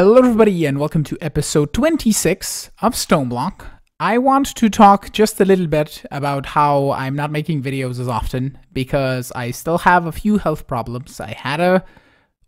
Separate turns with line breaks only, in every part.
Hello, everybody, and welcome to episode 26 of Stoneblock. I want to talk just a little bit about how I'm not making videos as often because I still have a few health problems. I had a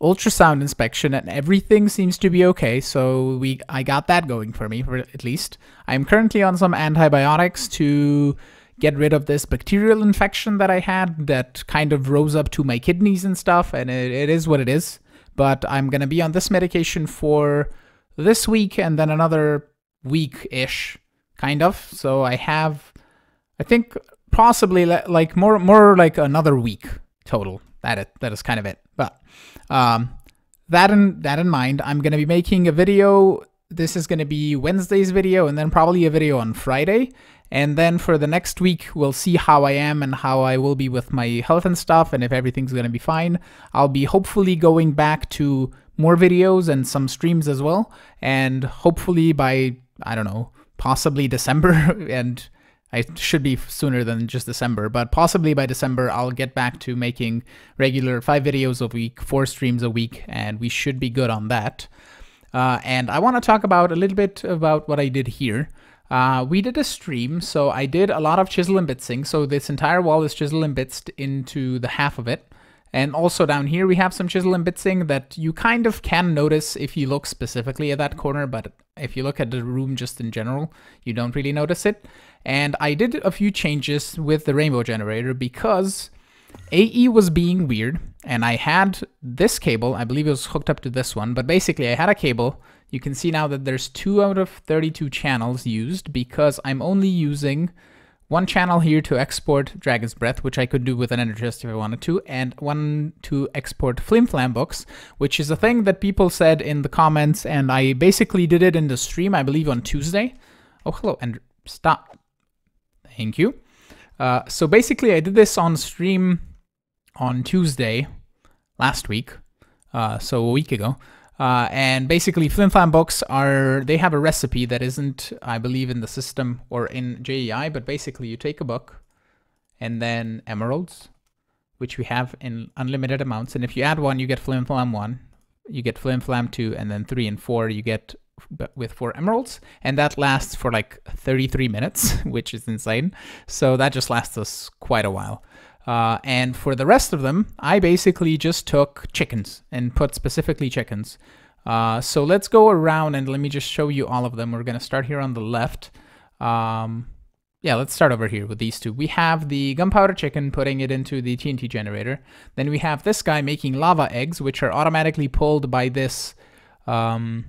ultrasound inspection and everything seems to be okay, so we I got that going for me, for at least. I'm currently on some antibiotics to get rid of this bacterial infection that I had that kind of rose up to my kidneys and stuff, and it, it is what it is but I'm going to be on this medication for this week and then another week ish, kind of. So I have, I think, possibly like more, more like another week total. That it, that is kind of it. But um, that in that in mind, I'm going to be making a video. This is going to be Wednesday's video, and then probably a video on Friday. And then for the next week, we'll see how I am and how I will be with my health and stuff, and if everything's gonna be fine. I'll be hopefully going back to more videos and some streams as well. And hopefully by, I don't know, possibly December, and I should be sooner than just December, but possibly by December, I'll get back to making regular five videos a week, four streams a week, and we should be good on that. Uh, and I want to talk about a little bit about what I did here. Uh, we did a stream, so I did a lot of chisel and bitsing. So this entire wall is chisel and bitsed into the half of it. And also down here we have some chisel and bitsing that you kind of can notice if you look specifically at that corner, but if you look at the room just in general, you don't really notice it. And I did a few changes with the rainbow generator because AE was being weird and I had this cable, I believe it was hooked up to this one, but basically I had a cable you can see now that there's 2 out of 32 channels used because I'm only using one channel here to export Dragon's Breath, which I could do with an Energist if I wanted to, and one to export Flim Flam books, which is a thing that people said in the comments, and I basically did it in the stream, I believe on Tuesday. Oh, hello, and stop. Thank you. Uh, so basically I did this on stream on Tuesday last week, uh, so a week ago. Uh, and basically, Flim Flam books are, they have a recipe that isn't, I believe, in the system or in JEI, but basically you take a book and then emeralds, which we have in unlimited amounts. And if you add one, you get Flim Flam 1, you get Flim Flam 2, and then 3 and 4 you get with 4 emeralds. And that lasts for like 33 minutes, which is insane. So that just lasts us quite a while. Uh, and for the rest of them, I basically just took chickens and put specifically chickens. Uh, so let's go around and let me just show you all of them. We're going to start here on the left. Um, yeah, let's start over here with these two. We have the gunpowder chicken putting it into the TNT generator. Then we have this guy making lava eggs, which are automatically pulled by this um,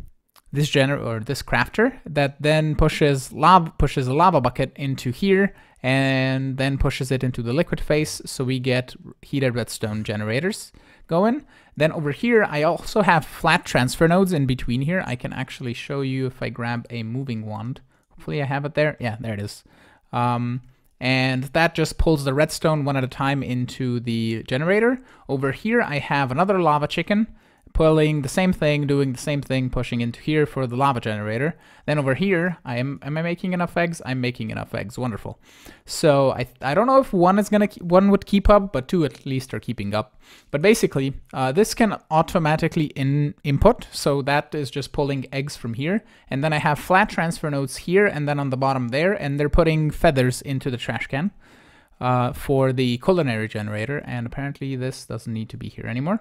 this gener or this crafter that then pushes lava pushes a lava bucket into here and then pushes it into the liquid phase so we get heated redstone generators going. Then over here, I also have flat transfer nodes in between here. I can actually show you if I grab a moving wand. Hopefully I have it there. Yeah, there it is. Um, and that just pulls the redstone one at a time into the generator. Over here, I have another lava chicken pulling the same thing, doing the same thing, pushing into here for the lava generator. Then over here, I am am I making enough eggs? I'm making enough eggs. Wonderful. So I I don't know if one is gonna one would keep up, but two at least are keeping up. But basically, uh, this can automatically in input. So that is just pulling eggs from here, and then I have flat transfer nodes here, and then on the bottom there, and they're putting feathers into the trash can. Uh, for the culinary generator, and apparently this doesn't need to be here anymore.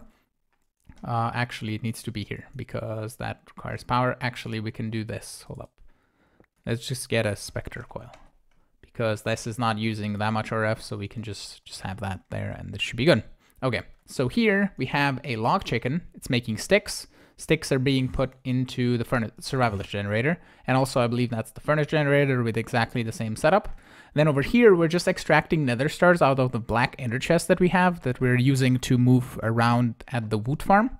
Uh, actually, it needs to be here because that requires power. Actually, we can do this. Hold up. Let's just get a Spectre coil because this is not using that much RF, so we can just, just have that there and this should be good. Okay, so here we have a log chicken. It's making sticks. Sticks are being put into the furnace survivalist generator. And also I believe that's the furnace generator with exactly the same setup. Then over here, we're just extracting nether stars out of the black ender chest that we have that we're using to move around at the wood farm.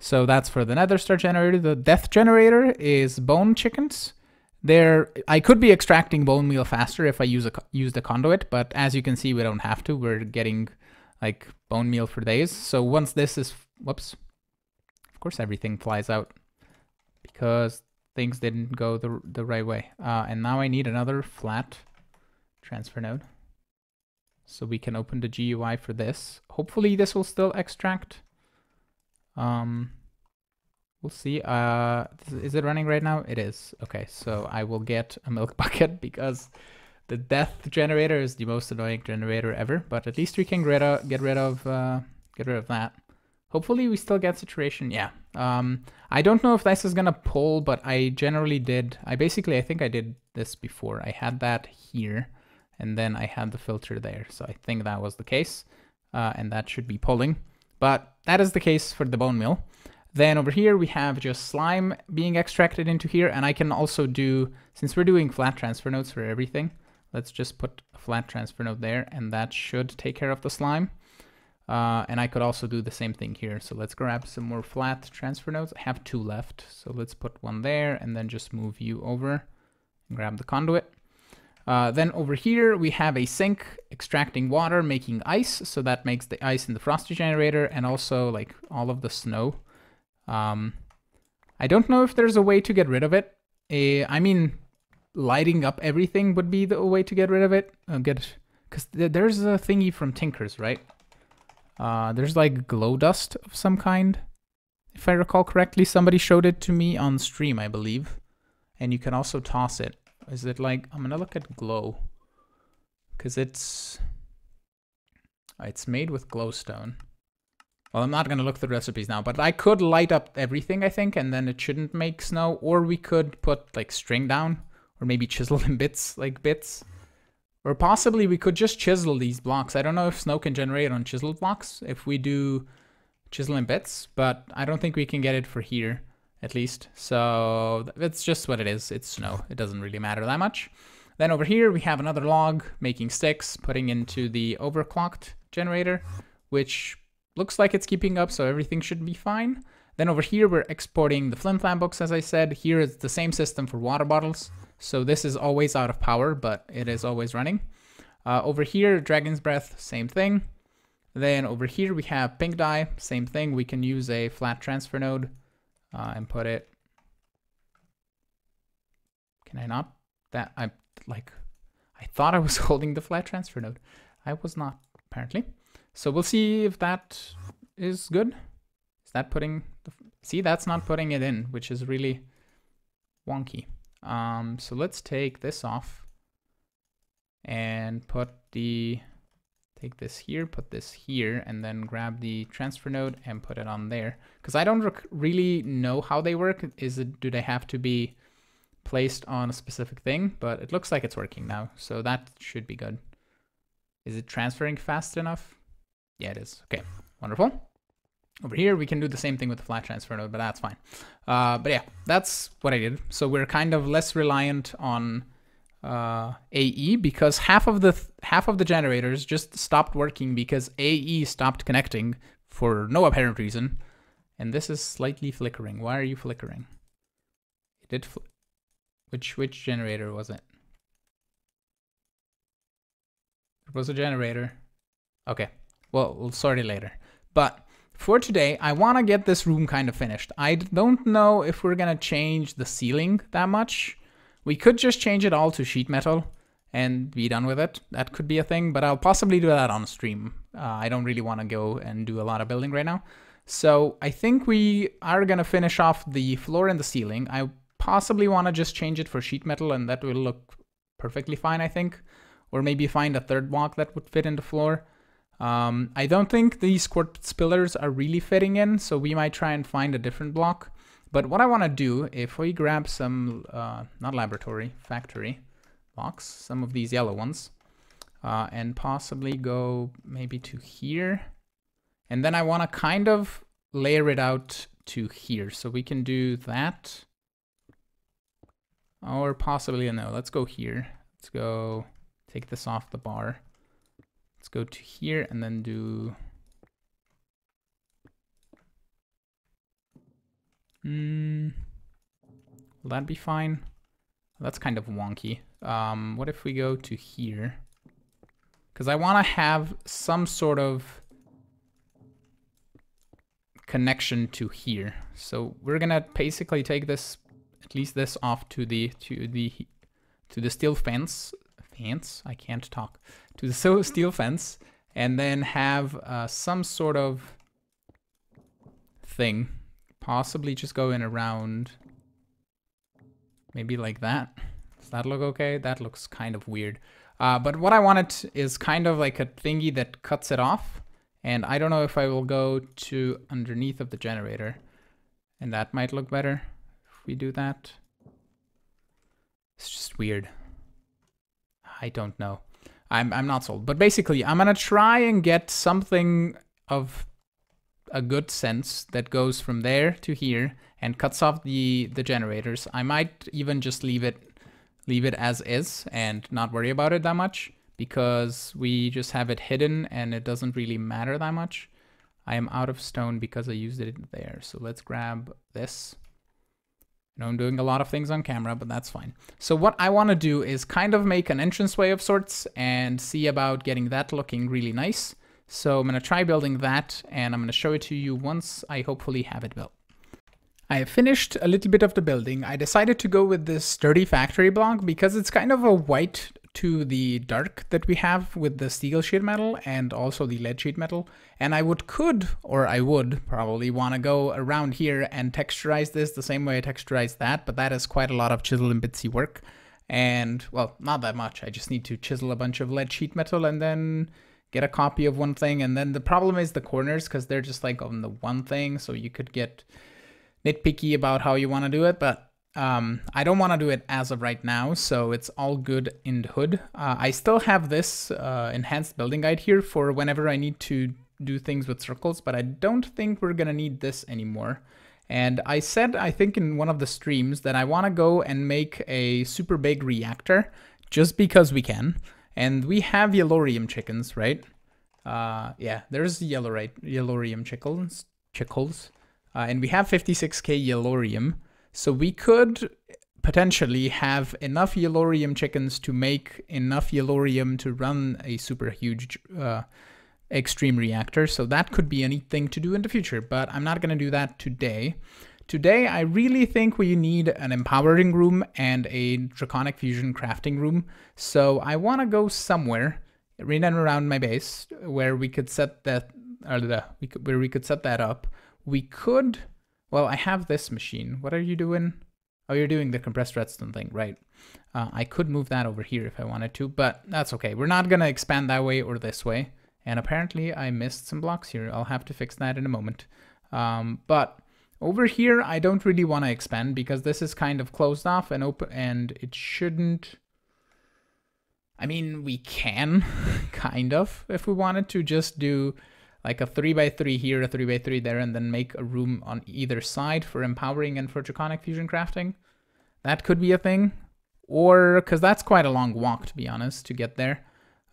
So that's for the nether star generator. The death generator is bone chickens. There, I could be extracting bone meal faster if I use a use the conduit, but as you can see, we don't have to. We're getting like bone meal for days. So once this is, whoops, of course everything flies out because things didn't go the the right way. Uh, and now I need another flat transfer node. So we can open the GUI for this. Hopefully this will still extract. Um, We'll see. Uh, is it running right now? It is. Okay, so I will get a milk bucket because the death generator is the most annoying generator ever. But at least we can get rid of get rid of uh, get rid of that. Hopefully we still get saturation. Yeah. Um, I don't know if this is gonna pull, but I generally did. I basically I think I did this before. I had that here, and then I had the filter there. So I think that was the case, uh, and that should be pulling. But that is the case for the bone meal. Then over here, we have just slime being extracted into here. And I can also do, since we're doing flat transfer nodes for everything, let's just put a flat transfer node there and that should take care of the slime. Uh, and I could also do the same thing here. So let's grab some more flat transfer nodes. I have two left. So let's put one there and then just move you over and grab the conduit. Uh, then over here, we have a sink extracting water, making ice. So that makes the ice in the frosty generator and also like all of the snow. Um, I don't know if there's a way to get rid of it. Uh, I mean, lighting up everything would be the way to get rid of it. Uh, get because th there's a thingy from Tinkers, right? Uh, there's like glow dust of some kind. If I recall correctly, somebody showed it to me on stream, I believe. And you can also toss it. Is it like, I'm gonna look at glow. Cause it's, it's made with glowstone. Well, I'm not to look the recipes now, but I could light up everything, I think, and then it shouldn't make snow. Or we could put like string down, or maybe chisel in bits, like bits. Or possibly we could just chisel these blocks. I don't know if snow can generate on chiseled blocks if we do chisel in bits, but I don't think we can get it for here, at least. So that's just what it is. It's snow. It doesn't really matter that much. Then over here, we have another log making sticks, putting into the overclocked generator, which looks like it's keeping up, so everything should be fine. Then over here, we're exporting the flimflam books, as I said. Here is the same system for water bottles. So this is always out of power, but it is always running. Uh, over here, Dragon's Breath, same thing. Then over here, we have pink dye, same thing. We can use a flat transfer node uh, and put it. Can I not? That I like, I thought I was holding the flat transfer node. I was not, apparently. So we'll see if that is good. Is that putting, the, see that's not putting it in, which is really wonky. Um, so let's take this off and put the, take this here, put this here, and then grab the transfer node and put it on there. Because I don't really know how they work. Is it, do they have to be placed on a specific thing? But it looks like it's working now. So that should be good. Is it transferring fast enough? Yeah, it is. Okay, wonderful. Over here, we can do the same thing with the flat transfer node, but that's fine. Uh, but yeah, that's what I did. So we're kind of less reliant on uh, AE because half of the half of the generators just stopped working because AE stopped connecting for no apparent reason. And this is slightly flickering. Why are you flickering? It did. Fl which which generator was it? It was a generator. Okay, well, we'll sort it later. But for today, I want to get this room kind of finished. I don't know if we're going to change the ceiling that much. We could just change it all to sheet metal and be done with it. That could be a thing, but I'll possibly do that on stream. Uh, I don't really want to go and do a lot of building right now. So I think we are going to finish off the floor and the ceiling. I possibly want to just change it for sheet metal and that will look perfectly fine, I think. Or maybe find a third block that would fit in the floor. Um, I don't think these quartz pillars are really fitting in, so we might try and find a different block. But what I want to do, if we grab some, uh, not laboratory, factory blocks, some of these yellow ones, uh, and possibly go maybe to here. And then I want to kind of layer it out to here. So we can do that. Or possibly, no, let's go here. Let's go take this off the bar. Let's go to here and then do Hmm. Will that be fine? That's kind of wonky. Um, what if we go to here? Because I want to have some sort of connection to here. So we're gonna basically take this, at least this, off to the to the to the steel fence. Fence? I can't talk to the steel fence and then have uh, some sort of thing possibly just go in around maybe like that. Does that look okay? That looks kind of weird. Uh, but what I wanted is kind of like a thingy that cuts it off. And I don't know if I will go to underneath of the generator. And that might look better if we do that. It's just weird. I don't know. I'm, I'm not sold. But basically, I'm going to try and get something of a good sense that goes from there to here and cuts off the, the generators. I might even just leave it leave it as is and not worry about it that much because we just have it hidden and it doesn't really matter that much. I am out of stone because I used it there. So let's grab this. I know I'm doing a lot of things on camera, but that's fine. So what I want to do is kind of make an entranceway of sorts and see about getting that looking really nice. So I'm to try building that and I'm going to show it to you once I hopefully have it built. I have finished a little bit of the building. I decided to go with this sturdy factory block because it's kind of a white to the dark that we have with the steel sheet metal and also the lead sheet metal. And I would could, or I would probably want to go around here and texturize this the same way I texturized that, but that is quite a lot of chisel and bitsy work. And well, not that much. I just need to chisel a bunch of lead sheet metal and then get a copy of one thing. And then the problem is the corners because they're just like on the one thing. So you could get nitpicky about how you want to do it, but um, I don't want to do it as of right now, so it's all good in the hood. Uh, I still have this uh, enhanced building guide here for whenever I need to do things with circles, but I don't think we're going to need this anymore. And I said, I think in one of the streams, that I want to go and make a super big reactor just because we can. And we have Yellorium chickens, right? Uh, yeah, there's yellow right, Yellorium chickens, chickles. Uh, and we have 56k Yellorium. So we could potentially have enough Yellorium chickens to make enough Yellorium to run a super huge uh, extreme reactor. So that could be anything to do in the future, but I'm not going to do that today. Today, I really think we need an empowering room and a draconic fusion crafting room. So I want to go somewhere in and around my base where we could set that, or the, we could, where we could set that up we could, well, I have this machine. What are you doing? Oh, you're doing the compressed redstone thing, right? Uh, I could move that over here if I wanted to, but that's okay. We're not gonna expand that way or this way. And apparently I missed some blocks here. I'll have to fix that in a moment. Um, but over here, I don't really want to expand because this is kind of closed off and open and it shouldn't, I mean, we can kind of, if we wanted to just do like a 3 by 3 here, a 3 by 3 there, and then make a room on either side for empowering and for draconic fusion crafting. That could be a thing. Or, because that's quite a long walk, to be honest, to get there.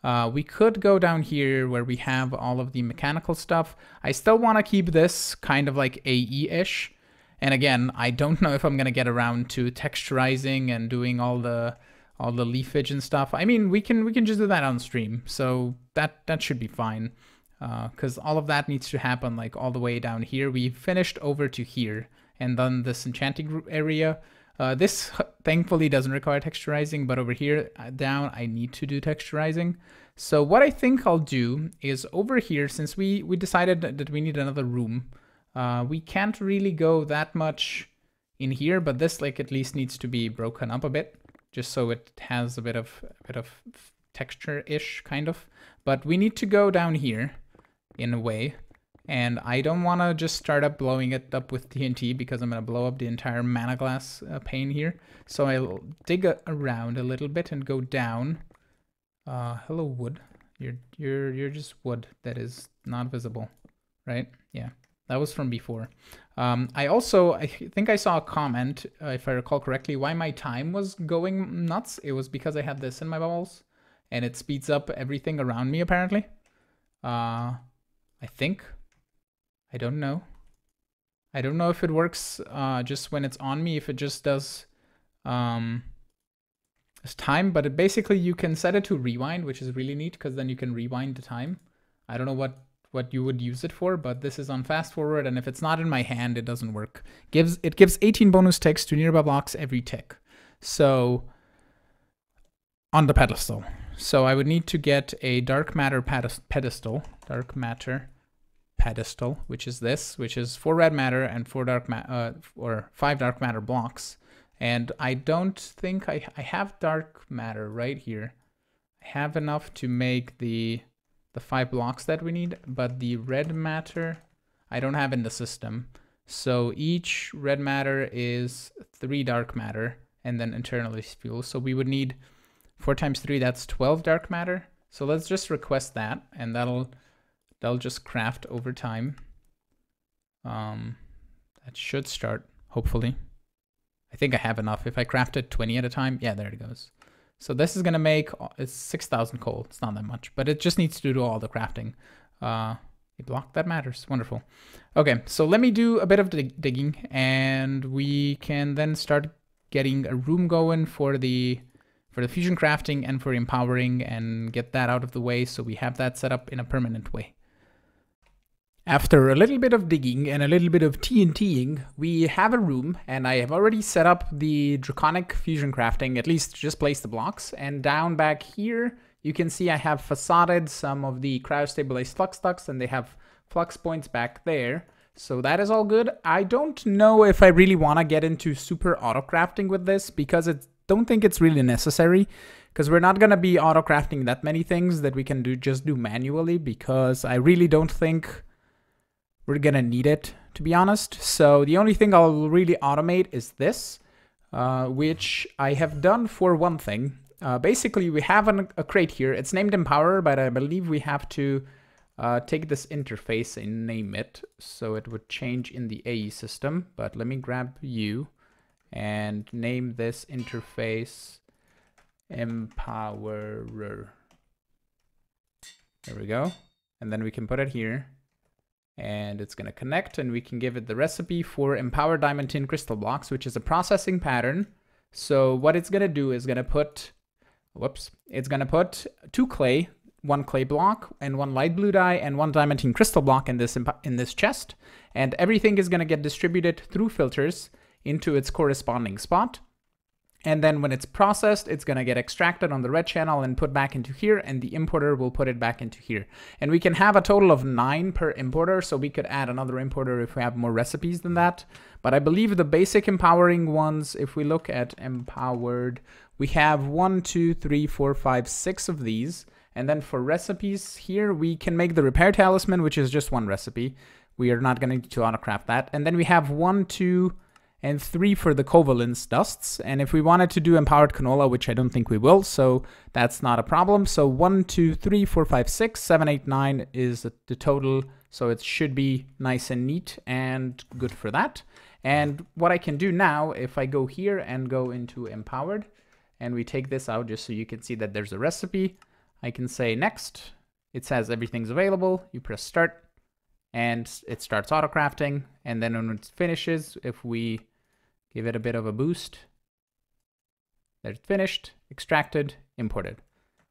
Uh, we could go down here where we have all of the mechanical stuff. I still want to keep this kind of like AE-ish. And again, I don't know if I'm going to get around to texturizing and doing all the all the leafage and stuff. I mean, we can we can just do that on stream. So that that should be fine because uh, all of that needs to happen like all the way down here. We finished over to here and then this enchanting area. Uh, this thankfully doesn't require texturizing, but over here uh, down, I need to do texturizing. So what I think I'll do is over here, since we, we decided that we need another room, uh, we can't really go that much in here, but this like at least needs to be broken up a bit, just so it has a bit of a bit of texture-ish kind of. But we need to go down here in a way. And I don't want to just start up blowing it up with TNT because I'm going to blow up the entire mana glass uh, pane here. So I'll dig a around a little bit and go down. Uh, hello, wood. You're, you're, you're just wood that is not visible, right? Yeah, that was from before. Um, I also, I think I saw a comment, uh, if I recall correctly, why my time was going nuts. It was because I had this in my bubbles and it speeds up everything around me apparently. Uh, I think. I don't know. I don't know if it works uh, just when it's on me, if it just does um, time, but it basically you can set it to rewind, which is really neat because then you can rewind the time. I don't know what what you would use it for, but this is on fast forward, and if it's not in my hand, it doesn't work. Gives It gives 18 bonus ticks to nearby blocks every tick. So on the pedestal. So I would need to get a dark matter pedestal, dark matter pedestal, which is this, which is four red matter and four dark matter, uh, or five dark matter blocks. And I don't think I, I have dark matter right here. I have enough to make the the five blocks that we need, but the red matter I don't have in the system. So each red matter is three dark matter and then internally fuel. So we would need four times three, that's 12 dark matter. So let's just request that and that'll that'll just craft over time. Um, that should start, hopefully. I think I have enough. If I craft it 20 at a time, yeah, there it goes. So this is gonna make, it's 6,000 coal. It's not that much, but it just needs to do all the crafting. Uh, a block that matters. Wonderful. Okay, so let me do a bit of dig digging and we can then start getting a room going for the for the fusion crafting and for empowering and get that out of the way so we have that set up in a permanent way. After a little bit of digging and a little bit of TNTing, we have a room and I have already set up the draconic fusion crafting, at least just place the blocks. And down back here, you can see I have facaded some of the cryostabilized flux ducts and they have flux points back there. So that is all good. I don't know if I really want to get into super auto crafting with this because I don't think it's really necessary because we're not going to be auto crafting that many things that we can do just do manually because I really don't think we're to need it to be honest. So the only thing I'll really automate is this, uh, which I have done for one thing. Uh, basically, we have an, a crate here. It's named Empower, but I believe we have to uh, take this interface and name it. So it would change in the AE system. But let me grab you and name this interface Empowerer. There we go. And then we can put it here. And it's going to connect and we can give it the recipe for Empower Diamantine Crystal Blocks, which is a processing pattern. So what it's going to do is going to put whoops, it's going to put two clay, one clay block and one light blue dye and one diamantine crystal block in this in this chest. And everything is going to get distributed through filters into its corresponding spot. And then when it's processed, it's going to get extracted on the red channel and put back into here, and the importer will put it back into here. And we can have a total of nine per importer, so we could add another importer if we have more recipes than that. But I believe the basic empowering ones, if we look at empowered, we have one, two, three, four, five, six of these. And then for recipes here, we can make the repair talisman, which is just one recipe. We are not going to autocraft that. And then we have one, two, and three for the covalence dusts. And if we wanted to do empowered canola, which I don't think we will, so that's not a problem. So one, two, three, four, five, six, seven, eight, nine is the total. So it should be nice and neat and good for that. And what I can do now, if I go here and go into empowered, and we take this out just so you can see that there's a recipe. I can say next. It says everything's available. You press start and it starts auto crafting. And then when it finishes, if we give it a bit of a boost, there's finished, extracted, imported.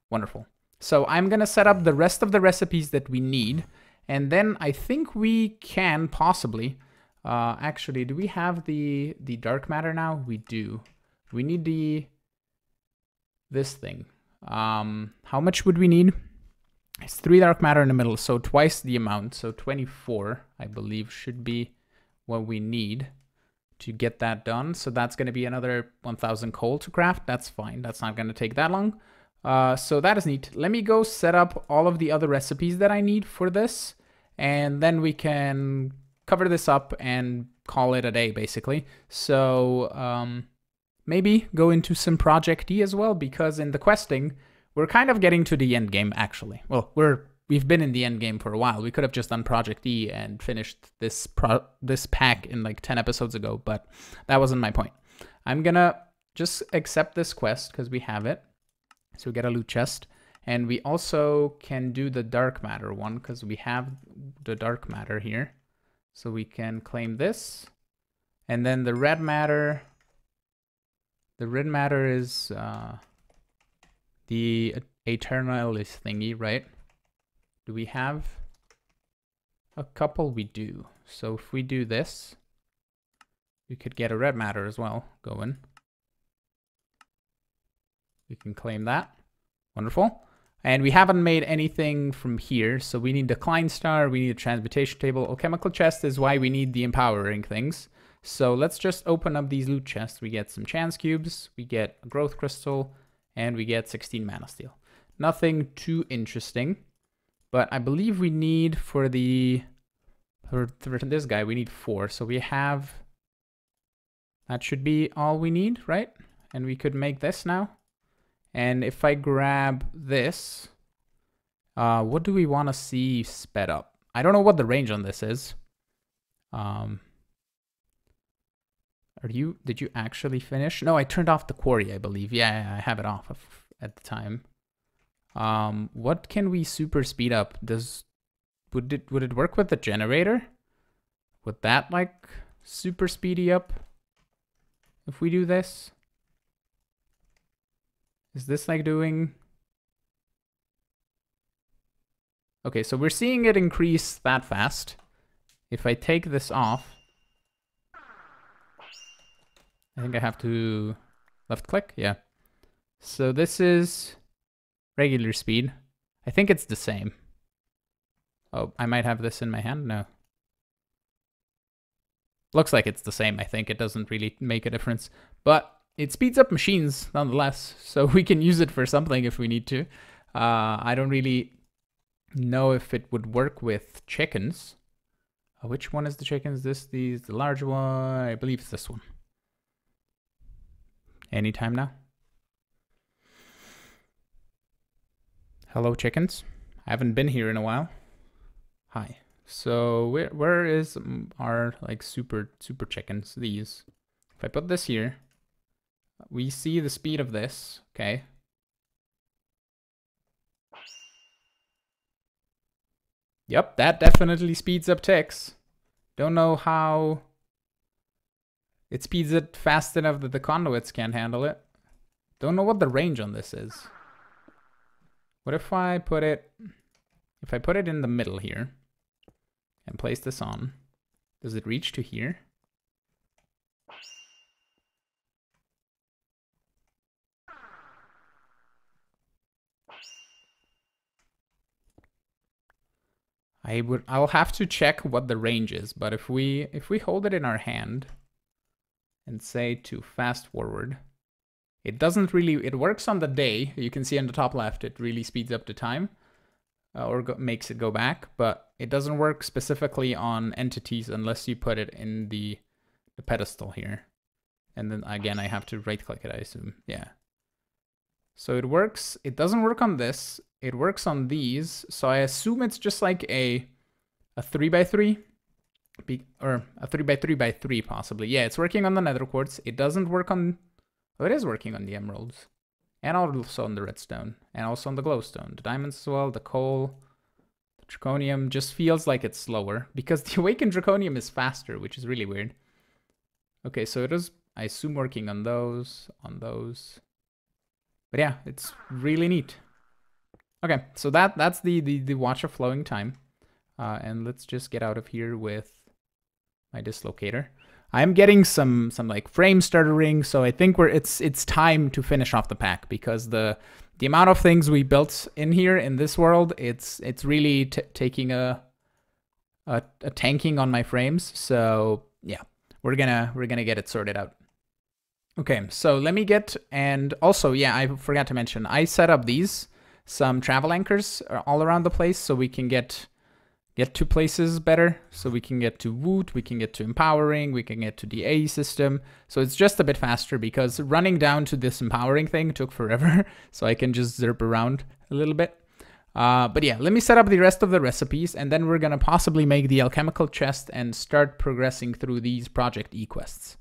Wonderful. So I'm going to set up the rest of the recipes that we need. And then I think we can possibly, uh, actually, do we have the, the dark matter now? We do. We need the this thing. Um, how much would we need? It's three dark matter in the middle, so twice the amount. So 24, I believe, should be what we need to get that done. So that's going to be another 1000 coal to craft. That's fine. That's not going to take that long. Uh, so that is neat. Let me go set up all of the other recipes that I need for this. And then we can cover this up and call it a day, basically. So um, maybe go into some ProjectE as well, because in the questing, we're kind of getting to the end game actually. Well, we're we've been in the end game for a while. We could have just done ProjectE and finished this pro this pack in like 10 episodes ago, but that wasn't my point. I'm gonna just accept this quest because we have it. So we get a loot chest. And we also can do the dark matter one because we have the dark matter here. So we can claim this. And then the red matter, the red matter is uh, the Aeternalis thingy, right? Do we have a couple? We do. So if we do this, we could get a red matter as well going. We can claim that. Wonderful. And we haven't made anything from here, so we need the Klein star, we need a transmutation table. Oh, Alchemical chest is why we need the empowering things. So let's just open up these loot chests. We get some chance cubes, we get a growth crystal, and we get 16 mana steel. Nothing too interesting, but I believe we need for the for, this guy we need four. So we have that should be all we need, right? And we could make this now. And if I grab this, uh, what do we want to see sped up? I don't know what the range on this is. Um, are you, did you actually finish? No, I turned off the quarry, I believe. Yeah, I have it off of, at the time. Um, what can we super speed up? Does, would it, would it work with the generator? Would that like super speedy up if we do this? Is this like doing... Okay, so we're seeing it increase that fast. If I take this off, I think I have to left click, yeah. So this is regular speed. I think it's the same. Oh, I might have this in my hand, no. Looks like it's the same, I think. It doesn't really make a difference. But it speeds up machines nonetheless, so we can use it for something if we need to. Uh, I don't really know if it would work with chickens. Uh, which one is the chickens? This, these, the large one? I believe it's this one. Anytime now. Hello, chickens. I haven't been here in a while. Hi. So where where is our like super super chickens? These. If I put this here, we see the speed of this, okay? Yep, that definitely speeds up ticks. Don't know how it speeds it fast enough that the conduits can't handle it. Don't know what the range on this is. What if I put it, if I put it in the middle here and place this on, does it reach to here? I would I'll have to check what the range is, but if we if we hold it in our hand and say to fast forward, it doesn't really it works on the day. You can see on the top left it really speeds up the time uh, or go, makes it go back, but it doesn't work specifically on entities unless you put it in the the pedestal here. And then again, I have to right click it, I assume. Yeah. So it works. It doesn't work on this. It works on these, so I assume it's just like a a three by three, or a three by three by three possibly. Yeah, it's working on the nether quartz. It doesn't work on. It is working on the emeralds, and also on the redstone, and also on the glowstone, the diamonds as well, the coal. The draconium just feels like it's slower because the awakened draconium is faster, which is really weird. Okay, so it is, I assume, working on those, on those. But yeah, it's really neat. Okay, so that that's the, the, the watch of flowing time. Uh, and let's just get out of here with my dislocator. I'm getting some some like frame stuttering, so I think we're it's it's time to finish off the pack because the the amount of things we built in here in this world, it's it's really taking a, a a tanking on my frames. So yeah, we're gonna we're gonna get it sorted out. Okay, so let me get and also yeah, I forgot to mention I set up these some travel anchors uh, all around the place so we can get get to places better. So we can get to Woot, we can get to Empowering, we can get to the A system. So it's just a bit faster because running down to this Empowering thing took forever. so I can just zerp around a little bit. Uh, but yeah, let me set up the rest of the recipes and then we're gonna possibly make the alchemical chest and start progressing through these ProjectE-quests.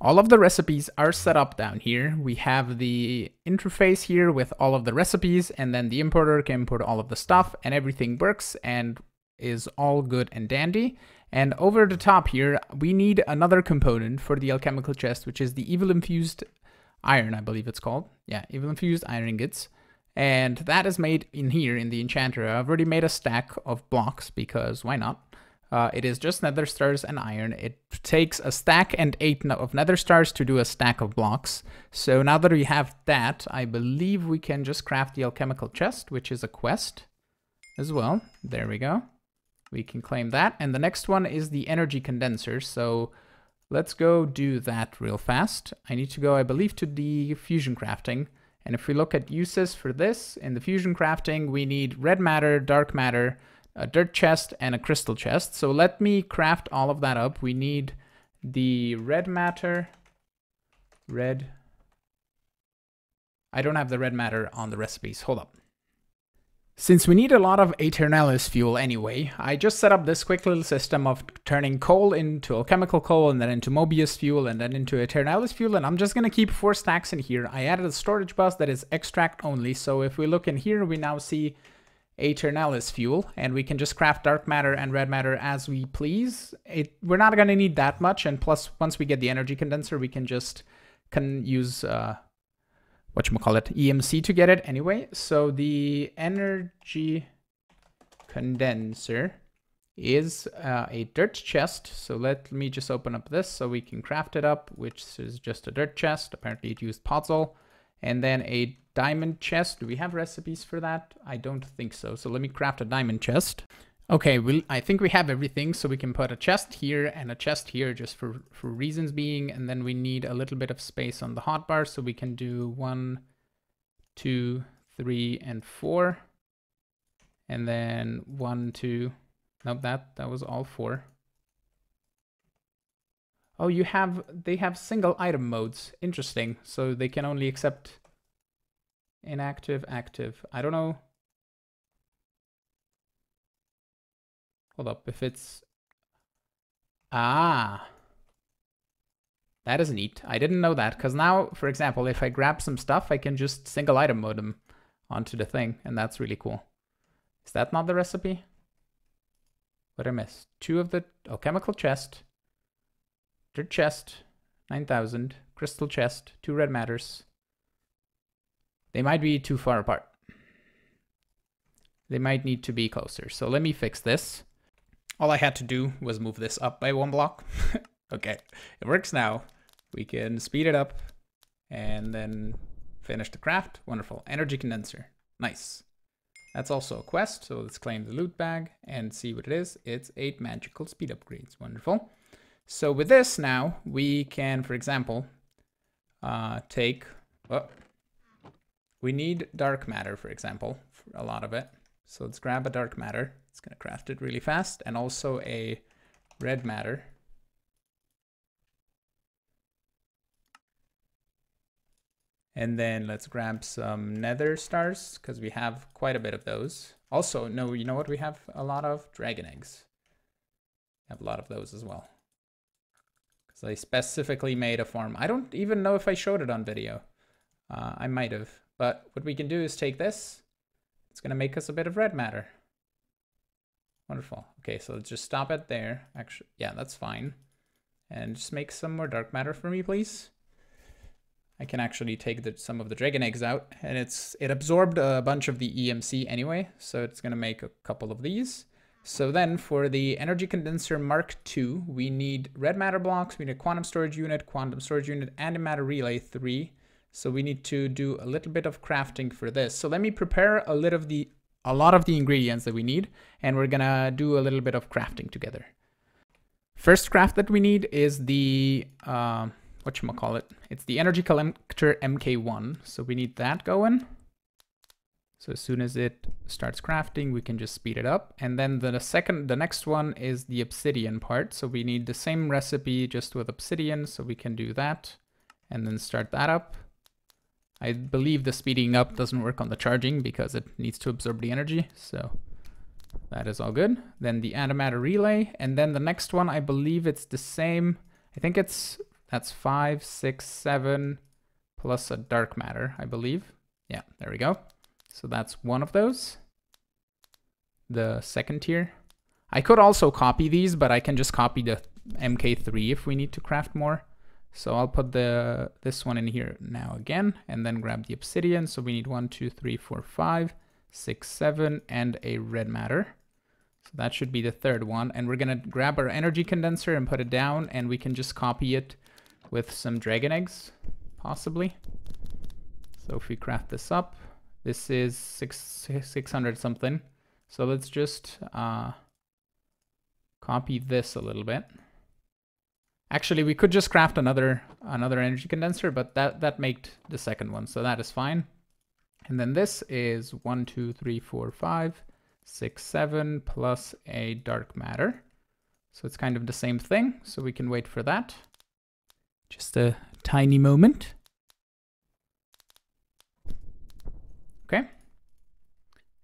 All of the recipes are set up down here. We have the interface here with all of the recipes and then the importer can import all of the stuff and everything works and is all good and dandy. And over the top here, we need another component for the alchemical chest, which is the evil infused iron, I believe it's called. Yeah, evil infused iron ingots. And that is made in here in the enchanter. I've already made a stack of blocks because why not? Uh, it is just nether stars and iron. It takes a stack and eight of nether stars to do a stack of blocks. So now that we have that, I believe we can just craft the alchemical chest, which is a quest as well. There we go. We can claim that. And the next one is the energy condenser. So let's go do that real fast. I need to go, I believe, to the fusion crafting. And if we look at uses for this, in the fusion crafting, we need red matter, dark matter, a dirt chest, and a crystal chest. So let me craft all of that up. We need the red matter, red. I don't have the red matter on the recipes. Hold up. Since we need a lot of Aeternalis fuel anyway, I just set up this quick little system of turning coal into alchemical coal and then into Mobius fuel and then into Aeternalis fuel and I'm just going to keep four stacks in here. I added a storage bus that is extract only so if we look in here we now see Aeternalis fuel and we can just craft dark matter and red matter as we please. It, we're not going to need that much and plus once we get the energy condenser we can just can use uh, what you call it EMC to get it anyway. So the energy condenser is uh, a dirt chest. So let me just open up this so we can craft it up, which is just a dirt chest. Apparently it used Podzol. And then a diamond chest. Do we have recipes for that? I don't think so. So let me craft a diamond chest. Okay, well, I think we have everything, so we can put a chest here and a chest here just for, for reasons being, and then we need a little bit of space on the hotbar, so we can do one, two, three, and four. And then one, two, nope, that, that was all four. Oh, you have, they have single item modes. Interesting. So they can only accept inactive, active. I don't know Hold up, if it's... Ah. That is neat. I didn't know that, because now, for example, if I grab some stuff, I can just single item mode them onto the thing, and that's really cool. Is that not the recipe? What I missed? Two of the alchemical chest, dirt chest, 9000, crystal chest, two red matters. They might be too far apart. They might need to be closer. So let me fix this. All I had to do was move this up by one block. okay, it works now. We can speed it up and then finish the craft. Wonderful. Energy condenser. Nice. That's also a quest, so let's claim the loot bag and see what it is. It's eight magical speed upgrades. Wonderful. So with this now, we can, for example, uh, take, oh, we need dark matter, for example, for a lot of it. So let's grab a dark matter. It's going to craft it really fast and also a red matter. And then let's grab some nether stars because we have quite a bit of those. Also, no, you know what? We have a lot of dragon eggs. We have a lot of those as well. Because I specifically made a farm. I don't even know if I showed it on video. Uh, I might have. But what we can do is take this. It's going to make us a bit of red matter. Wonderful. Okay, so let's just stop it there. Actually, yeah, that's fine. And just make some more dark matter for me, please. I can actually take the, some of the dragon eggs out and it's it absorbed a bunch of the EMC anyway, so it's gonna make a couple of these. So then for the energy condenser Mark II, we need red matter blocks, we need a quantum storage unit, quantum storage unit, and a matter relay three. So we need to do a little bit of crafting for this. So let me prepare a little of the a lot of the ingredients that we need, and we're gonna do a little bit of crafting together. First craft that we need is the, uh, call it? It's the Energy Collector MK1, so we need that going. So as soon as it starts crafting, we can just speed it up. And then the second, the next one is the obsidian part. So we need the same recipe just with obsidian, so we can do that and then start that up. I believe the speeding up doesn't work on the charging because it needs to absorb the energy. So that is all good. Then the antimatter relay. And then the next one, I believe it's the same. I think it's, that's five, six, seven, plus a dark matter, I believe. Yeah, there we go. So that's one of those. The second tier. I could also copy these, but I can just copy the MK3 if we need to craft more. So I'll put the this one in here now again, and then grab the obsidian. So we need one, two, three, four, five, six, seven, and a red matter. So that should be the third one. And we're gonna grab our energy condenser and put it down and we can just copy it with some dragon eggs, possibly. So if we craft this up, this is six, 600 something. So let's just uh, copy this a little bit. Actually, we could just craft another another energy condenser, but that, that made the second one, so that is fine. And then this is one, two, three, four, five, six, seven, plus a dark matter. So it's kind of the same thing, so we can wait for that. Just a tiny moment. Okay.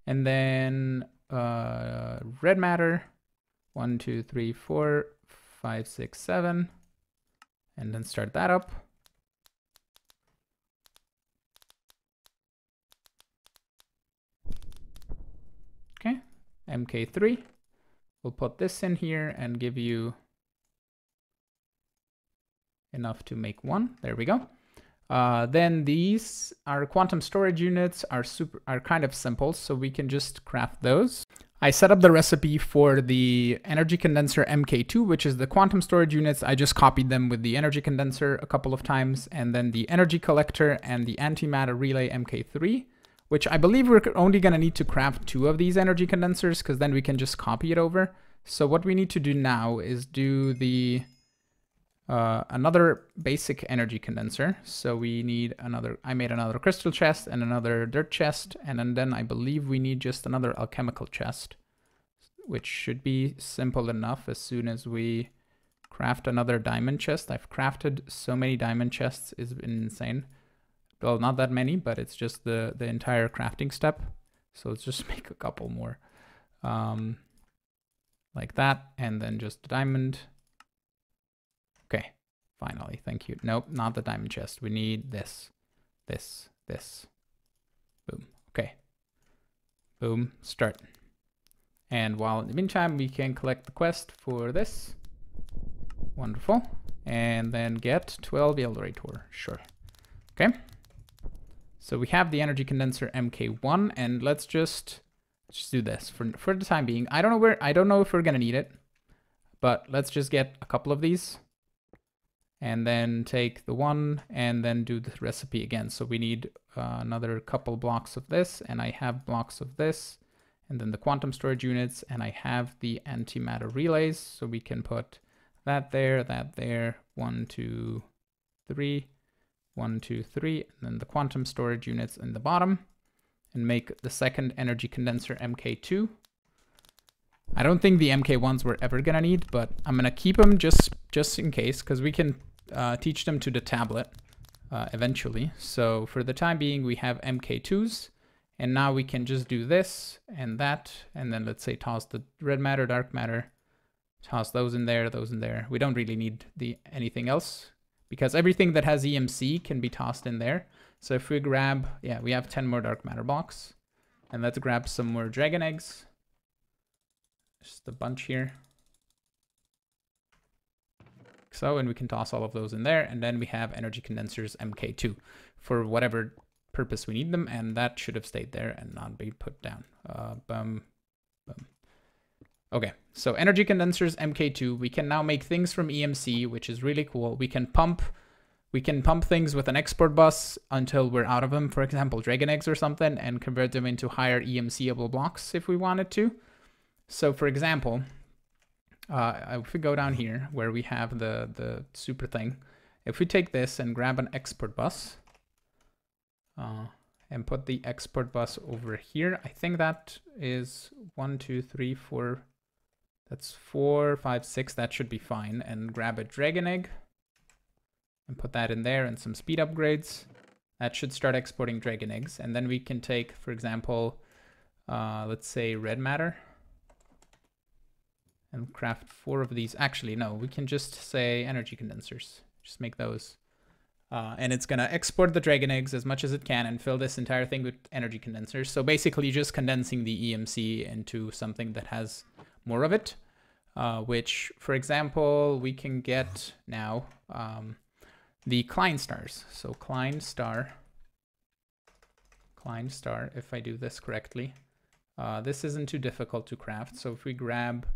And then uh, red matter, one, two, three, four, five, six, seven and then start that up. Okay, MK3. We'll put this in here and give you enough to make one. There we go. Uh, then these are quantum storage units are super are kind of simple, so we can just craft those. I set up the recipe for the energy condenser MK2, which is the quantum storage units. I just copied them with the energy condenser a couple of times, and then the energy collector and the antimatter relay MK3, which I believe we're only going to need to craft two of these energy condensers, because then we can just copy it over. So what we need to do now is do the uh, another basic energy condenser. So we need another, I made another crystal chest and another dirt chest. And then I believe we need just another alchemical chest, which should be simple enough as soon as we craft another diamond chest. I've crafted so many diamond chests, it's been insane. Well, not that many, but it's just the, the entire crafting step. So let's just make a couple more. Um, like that, and then just a diamond, Okay, finally, thank you. Nope, not the diamond chest. We need this, this, this. Boom, okay. Boom, start. And while in the meantime, we can collect the quest for this. Wonderful. And then get 12 Elderator, sure. Okay. So we have the energy condenser MK1 and let's just, just do this for, for the time being. I don't know where, I don't know if we're gonna need it, but let's just get a couple of these and then take the one and then do the recipe again. So we need uh, another couple blocks of this and I have blocks of this and then the quantum storage units and I have the antimatter relays. So we can put that there, that there, one, two, three, one, two, three, and then the quantum storage units in the bottom and make the second energy condenser MK2. I don't think the MK1s we're ever gonna need, but I'm gonna keep them just just in case because we can uh, teach them to the tablet uh, eventually. So for the time being, we have MK2s, and now we can just do this and that, and then let's say toss the red matter, dark matter, toss those in there, those in there. We don't really need the anything else because everything that has EMC can be tossed in there. So if we grab, yeah, we have 10 more dark matter blocks. And let's grab some more dragon eggs. Just a bunch here so, and we can toss all of those in there. And then we have energy condensers MK2 for whatever purpose we need them. And that should have stayed there and not be put down. Uh. Okay, so energy condensers MK2. We can now make things from EMC, which is really cool. We can pump we can pump things with an export bus until we're out of them, for example, Dragon Eggs or something, and convert them into higher EMCable blocks if we wanted to. So for example, uh, if we go down here where we have the, the super thing, if we take this and grab an export bus uh, and put the export bus over here, I think that is one, two, three, four, that's four, five, six, that should be fine. And grab a dragon egg and put that in there and some speed upgrades. That should start exporting dragon eggs. And then we can take, for example, uh, let's say red matter and craft four of these. Actually, no, we can just say energy condensers. Just make those. Uh, and it's going to export the dragon eggs as much as it can and fill this entire thing with energy condensers. So basically just condensing the EMC into something that has more of it, uh, which, for example, we can get now um, the Klein stars. So Klein star, Klein star, if I do this correctly, Uh, this isn't too difficult to craft. So if we grab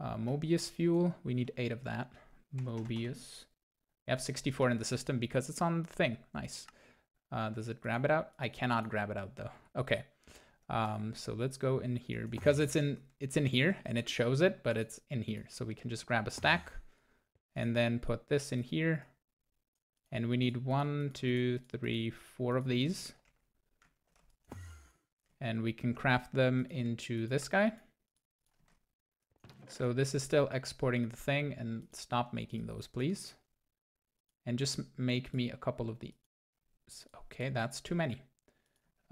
uh, Mobius fuel, we need eight of that. Mobius. We have 64 in the system because it's on the thing. Nice. Uh, does it grab it out? I cannot grab it out though. Okay. Um, so let's go in here because it's in it's in here and it shows it, but it's in here. So we can just grab a stack and then put this in here. And we need one, two, three, four of these. And we can craft them into this guy. So this is still exporting the thing and stop making those, please. And just make me a couple of these. Okay, that's too many,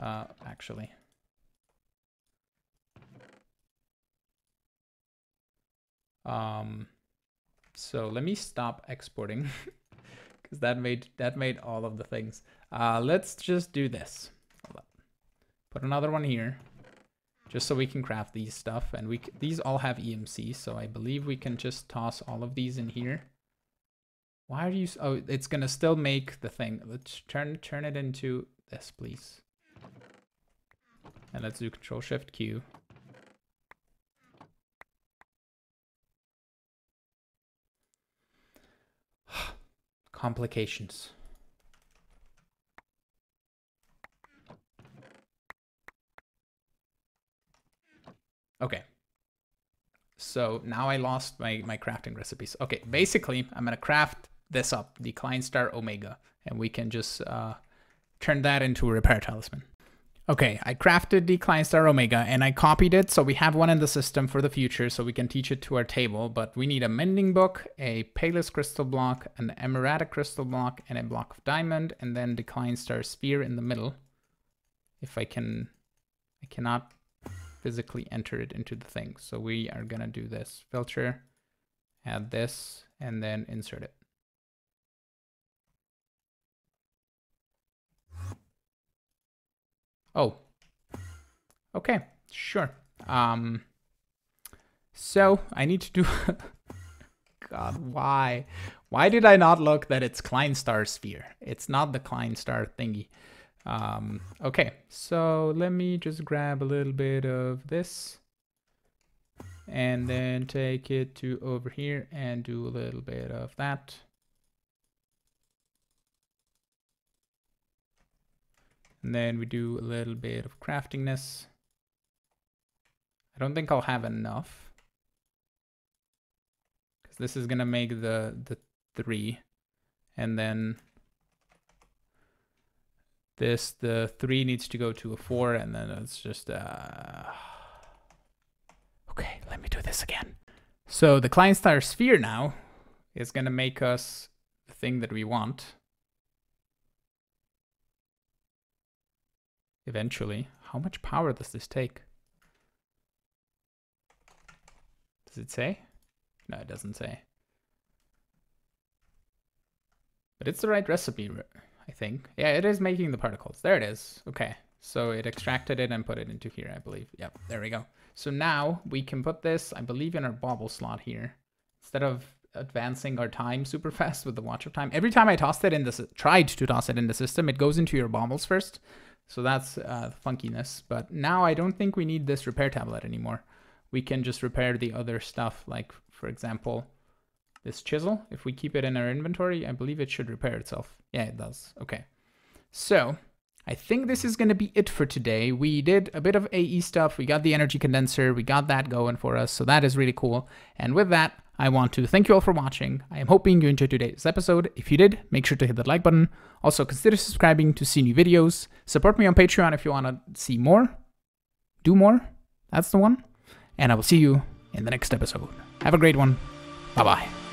uh, actually. Um, so let me stop exporting because that made that made all of the things. Uh, let's just do this. Put another one here, just so we can craft these stuff. And we these all have EMC, so I believe we can just toss all of these in here. Why are you? Oh, it's gonna still make the thing. Let's turn turn it into this, please. And let's do Control Shift Q. Complications. Okay. So now I lost my, my crafting recipes. Okay, basically, I'm going to craft this up, the client Kleinstar Omega, and we can just uh, turn that into a repair talisman. Okay, I crafted the client Kleinstar Omega and I copied it so we have one in the system for the future so we can teach it to our table, but we need a mending book, a Palis crystal block, an Emeradic crystal block, and a block of diamond, and then the client Kleinstar sphere in the middle. If I can, I cannot physically enter it into the thing. So we are gonna do this, filter, add this, and then insert it. Oh, okay, sure. Um, so I need to do, God, why? Why did I not look that it's Kleinstar sphere? It's not the Kleinstar thingy. Um, okay, so let me just grab a little bit of this and then take it to over here and do a little bit of that. And then we do a little bit of craftingness. I don't think I'll have enough. Because this is going to make the, the three. And then this, the three needs to go to a four. And then it's just... Uh... Okay, let me do this again. So the Kleinstar sphere now is going to make us the thing that we want. eventually. How much power does this take? Does it say? No, it doesn't say. But it's the right recipe, I think. Yeah, it is making the particles. There it is. Okay. So it extracted it and put it into here, I believe. Yep, there we go. So now we can put this, I believe, in our bauble slot here. Instead of advancing our time super fast with the watch of time. Every time I tossed it in this, tried to toss it in the system, it goes into your baubles first. So that's uh, funkiness. But now I don't think we need this repair tablet anymore. We can just repair the other stuff, like, for example, this chisel. If we keep it in our inventory, I believe it should repair itself. Yeah, it does. Okay. So I think this is going to be it for today. We did a bit of AE stuff. We got the energy condenser. We got that going for us. So that is really cool. And with that, I want to thank you all for watching. I am hoping you enjoyed today's episode. If you did, make sure to hit that like button. Also, consider subscribing to see new videos. Support me on Patreon if you want to see more. Do more. That's the one. And I will see you in the next episode. Have a great one. Bye bye.